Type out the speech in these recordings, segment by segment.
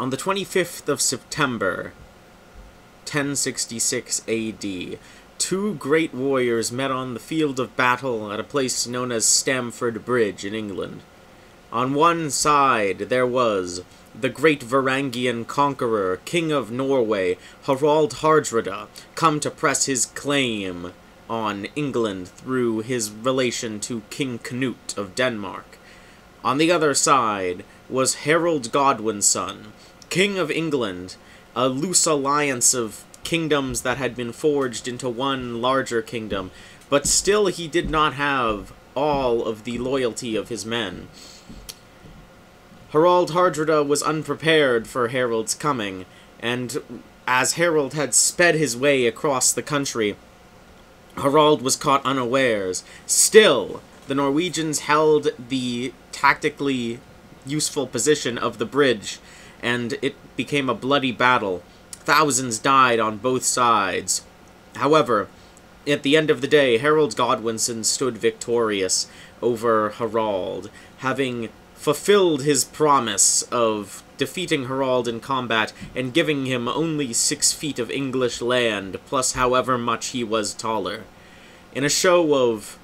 On the 25th of September, 1066 AD, two great warriors met on the field of battle at a place known as Stamford Bridge in England. On one side there was the great Varangian conqueror, King of Norway, Harald Hardrada, come to press his claim on England through his relation to King Canute of Denmark. On the other side was Harold Godwinson, King of England, a loose alliance of kingdoms that had been forged into one larger kingdom, but still he did not have all of the loyalty of his men. Harald Hardrada was unprepared for Harold's coming, and as Harold had sped his way across the country, Harald was caught unawares. Still, the Norwegians held the tactically useful position of the bridge, and it became a bloody battle. Thousands died on both sides. However, at the end of the day, Harold Godwinson stood victorious over Harald, having fulfilled his promise of defeating Harald in combat and giving him only six feet of English land, plus however much he was taller. In a show of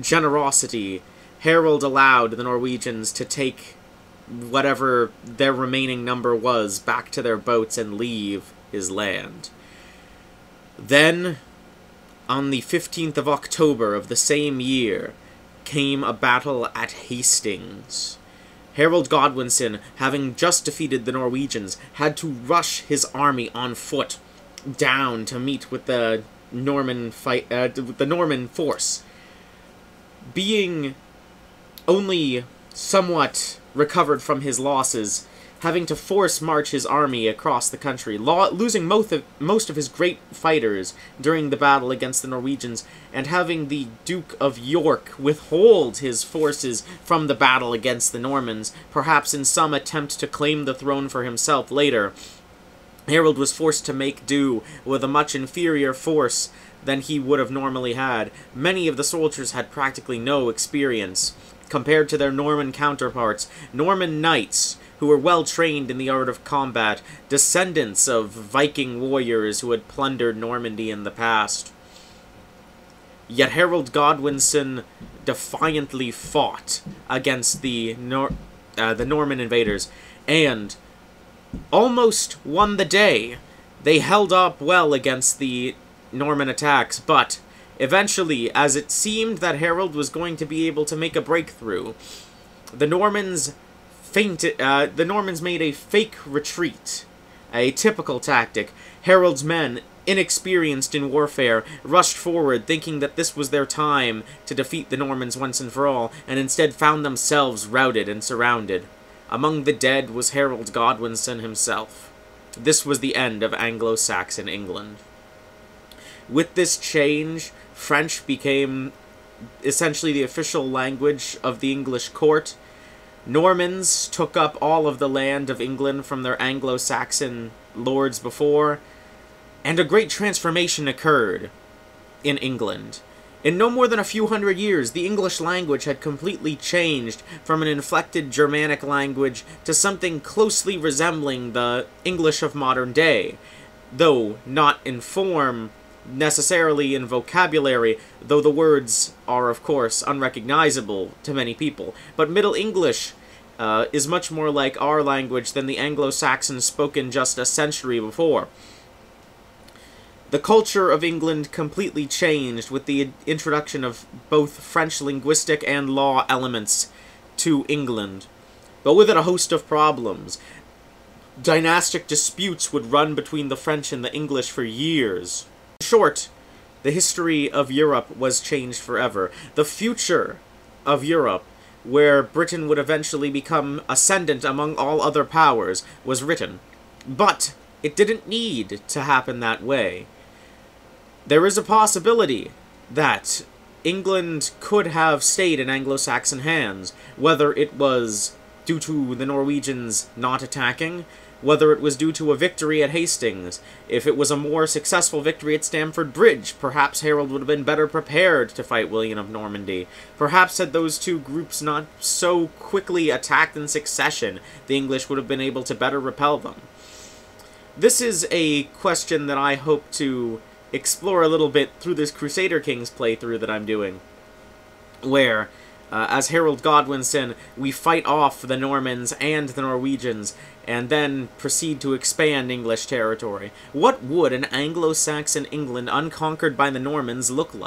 generosity, Harold allowed the Norwegians to take whatever their remaining number was back to their boats and leave his land. Then, on the 15th of October of the same year, came a battle at Hastings. Harold Godwinson, having just defeated the Norwegians, had to rush his army on foot down to meet with the Norman fight, uh, the Norman force. Being only somewhat recovered from his losses, having to force march his army across the country, losing most of, most of his great fighters during the battle against the Norwegians, and having the Duke of York withhold his forces from the battle against the Normans, perhaps in some attempt to claim the throne for himself later. Harold was forced to make do with a much inferior force than he would have normally had. Many of the soldiers had practically no experience compared to their Norman counterparts, Norman knights who were well trained in the art of combat, descendants of Viking warriors who had plundered Normandy in the past. Yet Harold Godwinson defiantly fought against the Nor- uh, the Norman invaders and almost won the day. They held up well against the Norman attacks, but Eventually, as it seemed that Harold was going to be able to make a breakthrough, the Normans feinted. Uh, the Normans made a fake retreat, a typical tactic. Harold's men, inexperienced in warfare, rushed forward, thinking that this was their time to defeat the Normans once and for all, and instead found themselves routed and surrounded. Among the dead was Harold Godwinson himself. This was the end of Anglo-Saxon England. With this change, French became essentially the official language of the English court. Normans took up all of the land of England from their Anglo Saxon lords before, and a great transformation occurred in England. In no more than a few hundred years, the English language had completely changed from an inflected Germanic language to something closely resembling the English of modern day, though not in form necessarily in vocabulary, though the words are, of course, unrecognizable to many people. But Middle English uh, is much more like our language than the Anglo-Saxon spoken just a century before. The culture of England completely changed with the introduction of both French linguistic and law elements to England, but with it a host of problems. Dynastic disputes would run between the French and the English for years short, the history of Europe was changed forever. The future of Europe, where Britain would eventually become ascendant among all other powers, was written. But it didn't need to happen that way. There is a possibility that England could have stayed in Anglo-Saxon hands, whether it was due to the Norwegians not attacking, whether it was due to a victory at Hastings. If it was a more successful victory at Stamford Bridge, perhaps Harold would have been better prepared to fight William of Normandy. Perhaps had those two groups not so quickly attacked in succession, the English would have been able to better repel them. This is a question that I hope to explore a little bit through this Crusader Kings playthrough that I'm doing, where uh, as Harold Godwinson, we fight off the Normans and the Norwegians, and then proceed to expand English territory. What would an Anglo-Saxon England unconquered by the Normans look like?